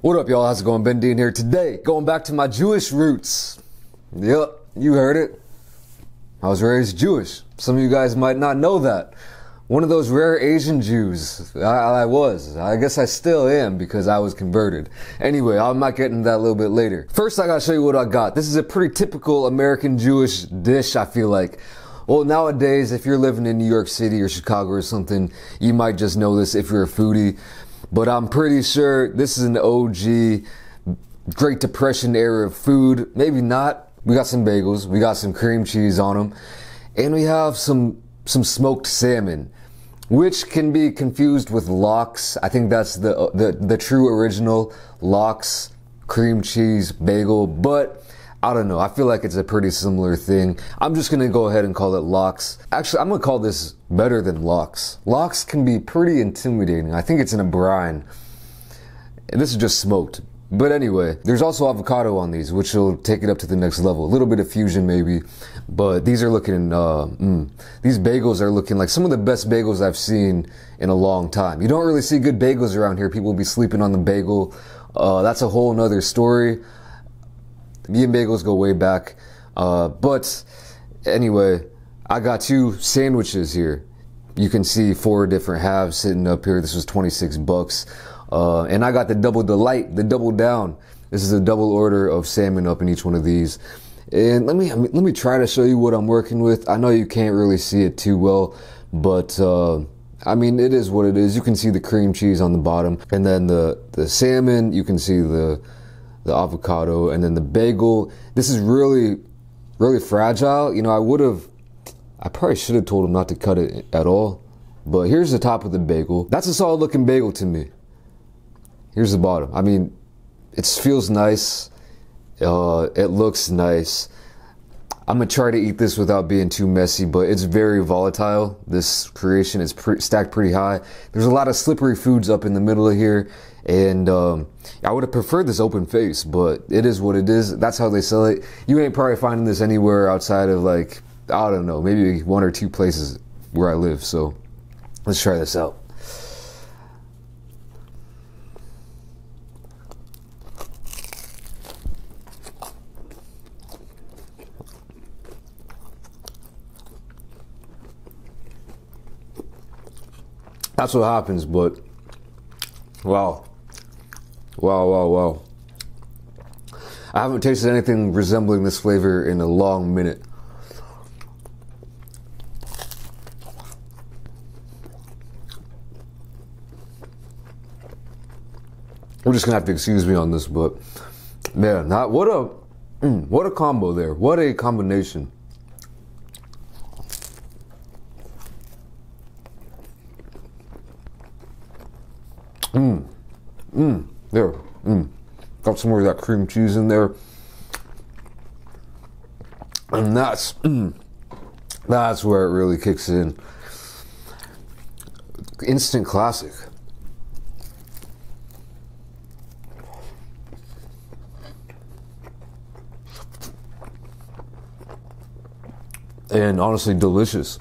What up, y'all? How's it going? Ben Deen here today. Going back to my Jewish roots. Yep, you heard it. I was raised Jewish. Some of you guys might not know that. One of those rare Asian Jews. I, I was. I guess I still am because I was converted. Anyway, I might get into that a little bit later. First, I gotta show you what I got. This is a pretty typical American Jewish dish, I feel like. Well, nowadays, if you're living in New York City or Chicago or something, you might just know this if you're a foodie but I'm pretty sure this is an OG Great Depression era food. Maybe not. We got some bagels, we got some cream cheese on them, and we have some some smoked salmon, which can be confused with lox. I think that's the the, the true original lox cream cheese bagel, but I don't know. I feel like it's a pretty similar thing. I'm just gonna go ahead and call it lox. Actually, I'm gonna call this better than lox. Lox can be pretty intimidating. I think it's in a brine. And this is just smoked. But anyway, there's also avocado on these, which will take it up to the next level. A little bit of fusion maybe, but these are looking, uh, mm, these bagels are looking like some of the best bagels I've seen in a long time. You don't really see good bagels around here. People will be sleeping on the bagel. Uh, that's a whole nother story. Me and bagels go way back. Uh, but anyway, I got two sandwiches here. You can see four different halves sitting up here. This was 26 bucks. Uh, and I got the double delight, the double down. This is a double order of salmon up in each one of these. And let me let me try to show you what I'm working with. I know you can't really see it too well, but uh, I mean it is what it is. You can see the cream cheese on the bottom, and then the the salmon. You can see the the avocado, and then the bagel. This is really, really fragile. You know, I would have, I probably should have told him not to cut it at all. But here's the top of the bagel. That's a solid looking bagel to me. Here's the bottom. I mean, it feels nice. Uh, it looks nice. I'm gonna try to eat this without being too messy, but it's very volatile. This creation is pre- stacked pretty high. There's a lot of slippery foods up in the middle of here, and um, I would have preferred this open face, but it is what it is. That's how they sell it. You ain't probably finding this anywhere outside of like I don't know, maybe one or two places where I live. So let's try this out. That's what happens, but wow. Wow, wow, wow. I haven't tasted anything resembling this flavor in a long minute. We're just gonna have to excuse me on this, but man, not what a mm, what a combo there. What a combination. Mmm. Mmm. There. Mmm. Some more of that cream cheese in there. And that's that's where it really kicks in. Instant classic. And honestly delicious.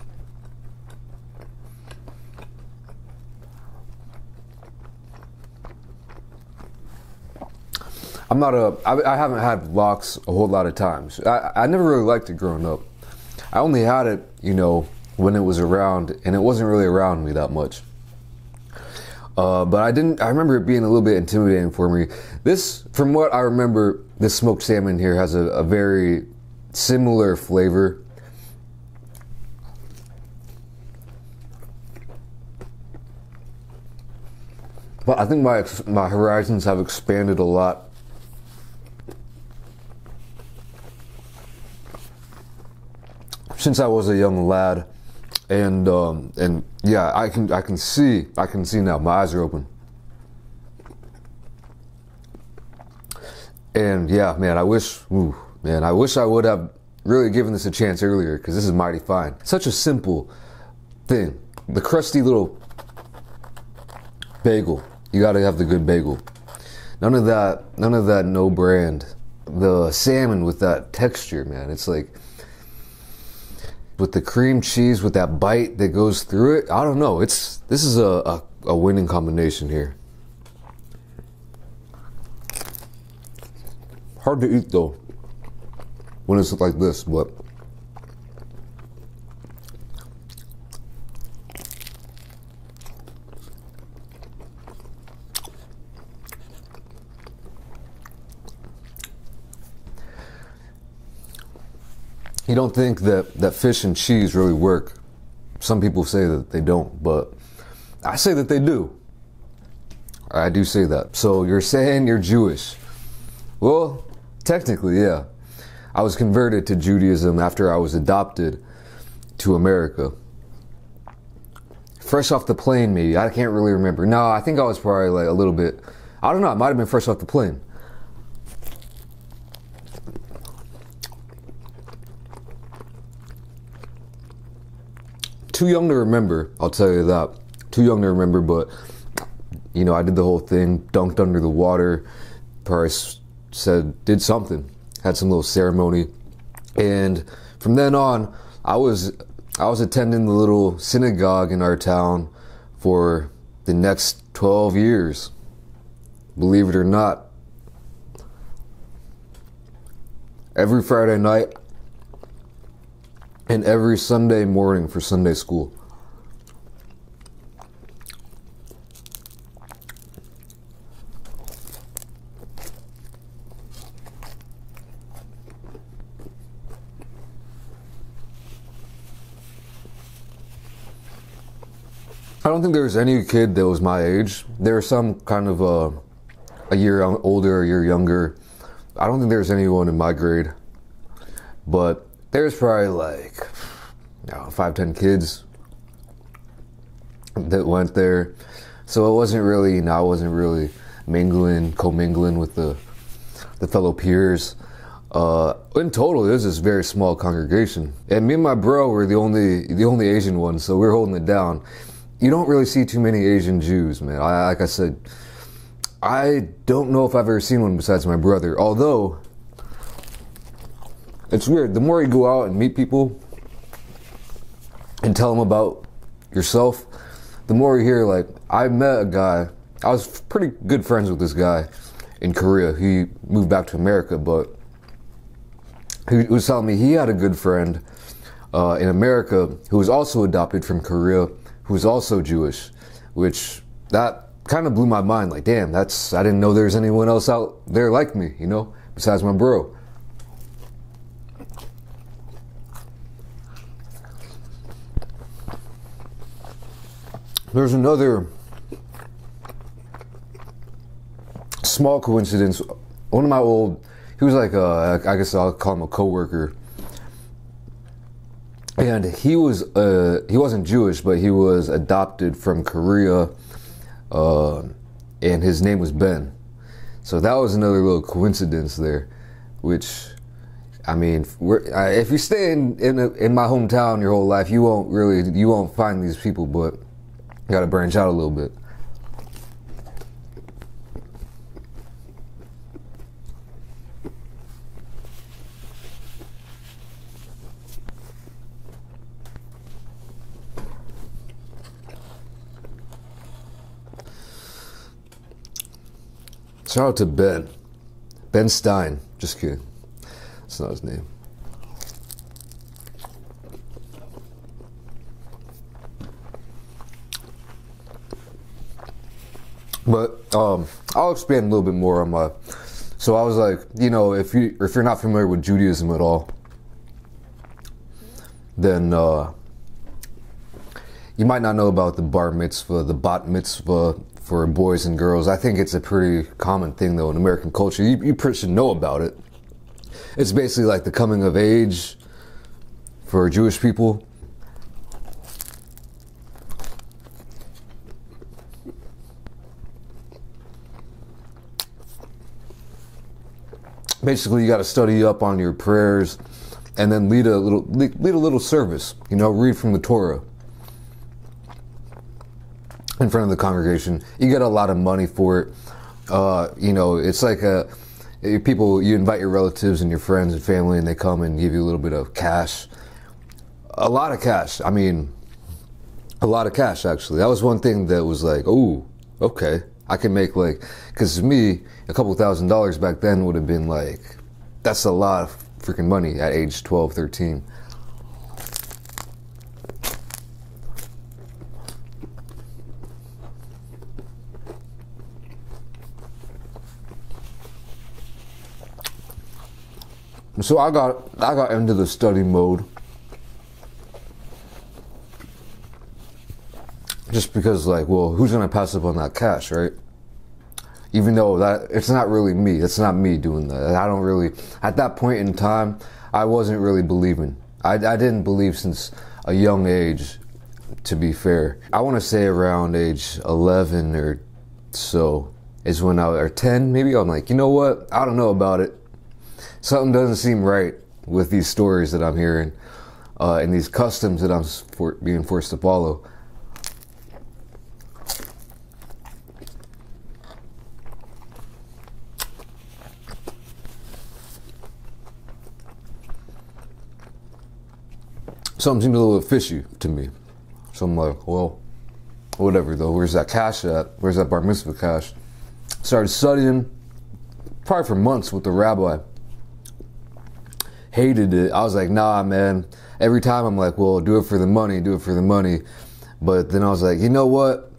I'm not a. I, I haven't had lox a whole lot of times. I, I never really liked it growing up. I only had it, you know, when it was around, and it wasn't really around me that much. Uh, but I didn't. I remember it being a little bit intimidating for me. This, from what I remember, this smoked salmon here has a, a very similar flavor. But I think my my horizons have expanded a lot since I was a young lad, and um, and yeah, I can I can see I can see now. My eyes are open. And yeah, man, I wish, ooh, man, I wish I would have really given this a chance earlier because this is mighty fine. Such a simple thing. The crusty little bagel. You got to have the good bagel. None of that. None of that. No brand. The salmon with that texture, man. It's like with the cream cheese with that bite that goes through it. I don't know. It's this is a, a, a winning combination here. Hard to eat though when it's like this, but. You don't think that, that fish and cheese really work. Some people say that they don't, but I say that they do. I do say that. So you're saying you're Jewish. Well, technically, yeah. I was converted to Judaism after I was adopted to America. Fresh off the plane, maybe. I can't really remember. No, I think I was probably like a little bit. I don't know. It might have been fresh off the plane. Too young to remember. I'll tell you that. Too young to remember, but you know, I did the whole thing, dunked under the water. Paris said, did something, had some little ceremony, and from then on, I was I was attending the little synagogue in our town for the next 12 years. Believe it or not. Every Friday night, and every Sunday morning for Sunday school. I don't think there was any kid that was my age. There was some kind of uh, a year older, a year younger. I don't think there was anyone in my grade. But there's probably like five, ten kids that went there. So it wasn't really, you know, I wasn't really mingling, commingling with the the fellow peers. Uh, in total, it was this very small congregation, and me and my bro were the only the only Asian ones, so we are holding it down. You don't really see too many Asian Jews, man. I, like I said, I don't know if I've ever seen one besides my brother. Although it's weird. The more you go out and meet people and tell them about yourself, the more you hear, like, I met a guy, I was pretty good friends with this guy in Korea. He moved back to America, but he was telling me he had a good friend uh, in America who was also adopted from Korea, who was also Jewish, which that kind of blew my mind. Like, damn, that's, I didn't know there's anyone else out there like me, you know, besides my bro. There's another small coincidence. One of my old, he was like, a, I guess I'll call him a coworker, and he was, uh, he wasn't Jewish, but he was adopted from Korea, uh, and his name was Ben. So that was another little coincidence there, which, I mean, if you stay in in, a, in my hometown your whole life, you won't really you won't find these people, but Got to branch out a little bit. Shout out to Ben. Ben Stein. Just kidding. That's not his name. But um, I'll expand a little bit more on my. So I was like, you know, if you if you're not familiar with Judaism at all, then uh, you might not know about the bar mitzvah, the bat mitzvah for boys and girls. I think it's a pretty common thing though in American culture. You, you should know about it. It's basically like the coming of age for Jewish people. Basically you got to study up on your prayers and then lead a little lead a little service you know read from the torah in front of the congregation. You get a lot of money for it. Uh, you know it's like a people you invite your relatives and your friends and family and they come and give you a little bit of cash. A lot of cash. I mean a lot of cash actually. That was one thing that was like oh okay I can make like, because to me, a couple thousand dollars back then would have been like, that's a lot of freaking money at age 12, 13. So I got I got into the study mode just because like, well, who's gonna pass up on that cash, right? Even though that it's not really me, it's not me doing that. I don't really at that point in time, I wasn't really believing. I, I didn't believe since a young age. To be fair, I want to say around age 11 or so is when I or 10 maybe. I'm like, you know what? I don't know about it something doesn't seem right with these stories that I'm hearing uh, and these customs that I'm for, being forced to follow. Something seems a little fishy to me. So I'm like, well, whatever though. Where's that cash at? Where's that bar mitzvah cash? Started studying, probably for months with the rabbi hated it. I was like, nah, man. Every time I'm like, well, do it for the money, do it for the money. But then I was like, you know what?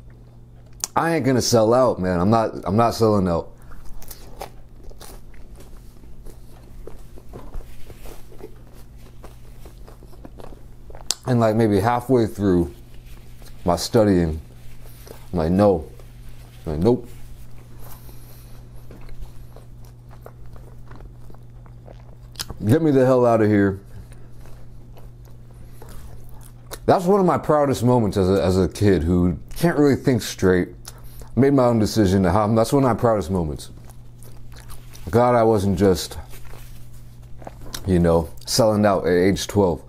I ain't gonna sell out, man. I'm not. I'm not selling out. And like maybe halfway through my studying, I'm like, no. I'm like, nope. Get me the hell out of here. That's one of my proudest moments as a, as a kid who can't really think straight. Made my own decision. That's one of my proudest moments. God, I wasn't just, you know, selling out at age 12.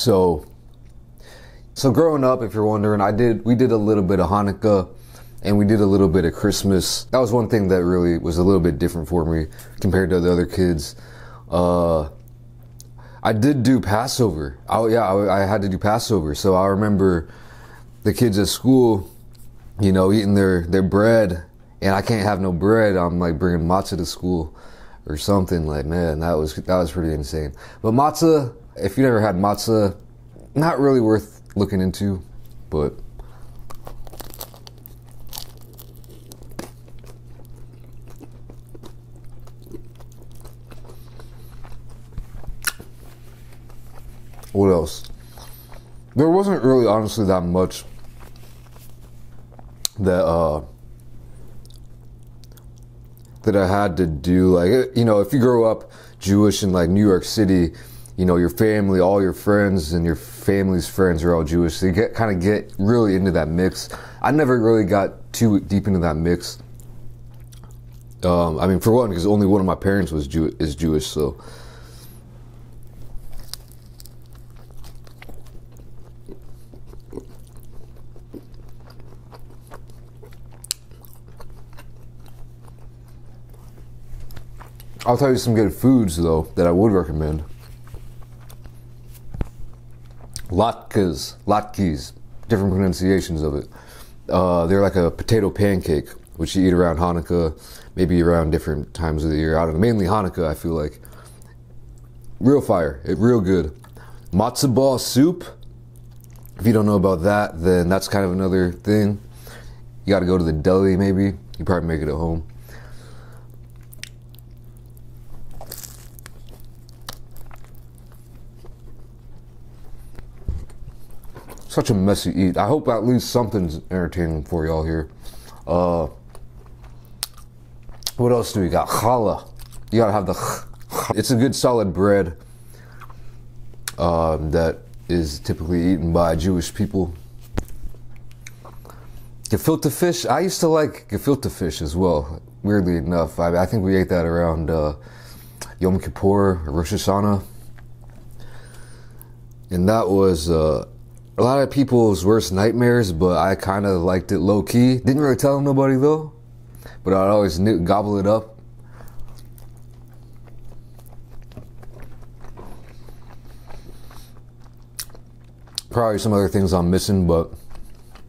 So, so growing up, if you're wondering, I did we did a little bit of Hanukkah, and we did a little bit of Christmas. That was one thing that really was a little bit different for me compared to the other kids. Uh, I did do Passover. Oh yeah, I, I had to do Passover. So I remember the kids at school, you know, eating their their bread, and I can't have no bread. I'm like bringing matzah to school or something. Like man, that was that was pretty insane. But matzah if you never had matzah, not really worth looking into, but. What else? There wasn't really, honestly, that much that uh, that I had to do. Like, you know, if you grow up Jewish in like New York City, you know, your family, all your friends and your family's friends are all Jewish. So you get kind of get really into that mix. I never really got too deep into that mix. Um, I mean, for one, because only one of my parents was Jew- is Jewish, so. I'll tell you some good foods though that I would recommend. Latkes, latkes, different pronunciations of it. Uh, they're like a potato pancake, which you eat around Hanukkah, maybe around different times of the year. I don't know, mainly Hanukkah, I feel like. Real fire, it real good. Matzo ball soup. If you don't know about that, then that's kind of another thing. You got to go to the deli, maybe. You probably make it at home. Such a messy eat. I hope at least something's entertaining for y'all here. Uh, what else do we got? Challah. You gotta have the. It's a good solid bread um, that is typically eaten by Jewish people. Gefilte fish. I used to like gefilte fish as well. Weirdly enough, I, I think we ate that around uh, Yom Kippur, Rosh Hashanah, and that was uh, a lot of people's worst nightmares. But I kind of liked it low key. Didn't really tell nobody though, but I'd always gobble it up. Probably some other things I'm missing, but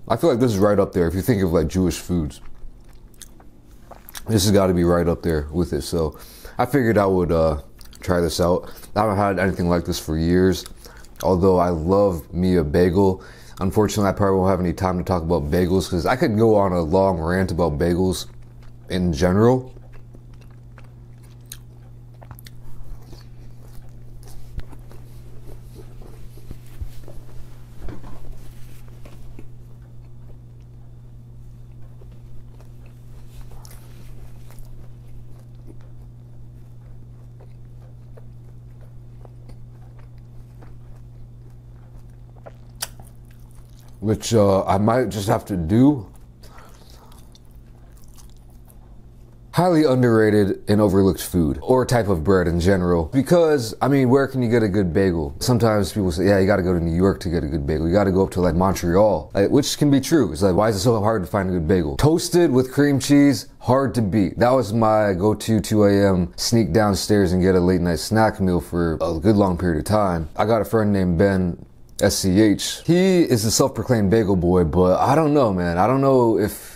I feel like this is right up there. If you think of like Jewish foods, this has got to be right up there with it. So I figured I would uh, try this out. I haven't had anything like this for years. Although I love me a bagel. Unfortunately, I probably won't have any time to talk about bagels because I could go on a long rant about bagels in general. Which uh, I might just have to do. Highly underrated and overlooked food, or type of bread in general. Because, I mean, where can you get a good bagel? Sometimes people say, yeah, you gotta go to New York to get a good bagel. You gotta go up to like Montreal, which can be true. It's like, why is it so hard to find a good bagel? Toasted with cream cheese, hard to beat. That was my go-to 2 a.m. sneak downstairs and get a late night snack meal for a good long period of time. I got a friend named Ben SCH. He is a self-proclaimed bagel boy, but I don't know, man. I don't know if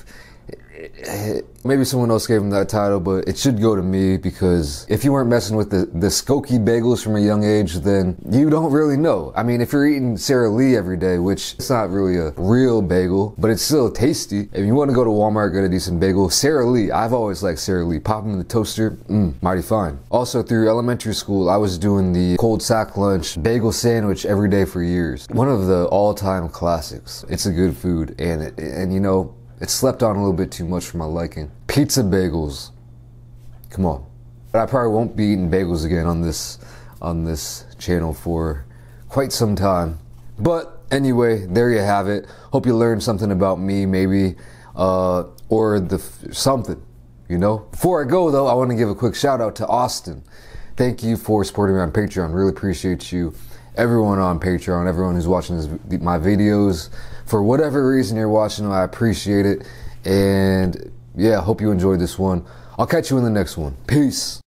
Eh, maybe someone else gave him that title, but it should go to me because if you weren't messing with the, the Skokie bagels from a young age, then you don't really know. I mean, if you're eating Sara Lee every day, which it's not really a real bagel, but it's still tasty. If you want to go to Walmart, get a decent bagel, Sara Lee, I've always liked Sara Lee. Pop them in the toaster, mmm, mighty fine. Also, through elementary school, I was doing the cold sack lunch bagel sandwich every day for years. One of the all-time classics. It's a good food, and it, and you know, it's slept on a little bit too much for my liking. Pizza bagels. Come on. But I probably won't be eating bagels again on this on this channel for quite some time. But anyway, there you have it. Hope you learned something about me, maybe, uh, or the something. You know. Before I go though, I want to give a quick shout out to Austin. Thank you for supporting me on Patreon. Really appreciate you everyone on Patreon, everyone who's watching this, my videos. For whatever reason you're watching them, I appreciate it. And yeah, hope you enjoyed this one. I'll catch you in the next one. Peace.